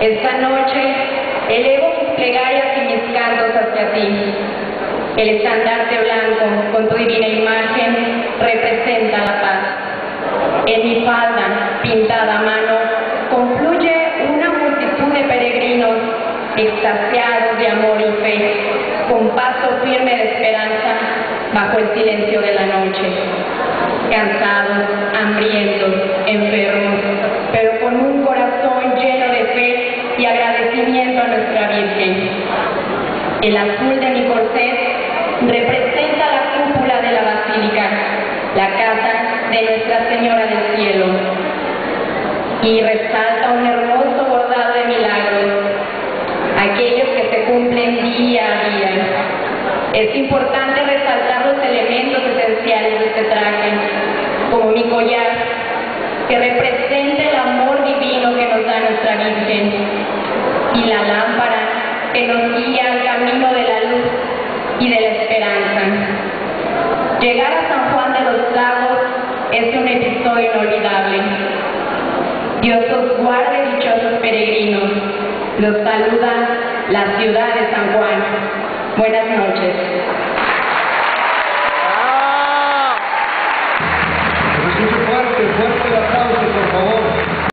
Esta noche elevo mis plegarias y mis cantos hacia ti. El estandarte blanco con tu divina imagen representa la paz. En mi falda, pintada a mano, confluye una multitud de peregrinos extasiados de amor y fe, con paso firme de esperanza bajo el silencio de la noche. Cansados, hambrientos, enfermos, pero con un corazón lleno agradecimiento a nuestra Virgen. El azul de mi corset representa la cúpula de la basílica, la casa de Nuestra Señora del Cielo, y resalta un hermoso bordado de milagros, aquellos que se cumplen día a día. Es importante resaltar los elementos esenciales de este traje, como mi collar, que representa el amor divino que nos da nuestra Virgen, y la lámpara que nos guía al camino de la luz y de la esperanza. Llegar a San Juan de los Lagos es inolvidable. Dios os guarde, dichosos peregrinos. Los saluda la ciudad de San Juan. Buenas noches.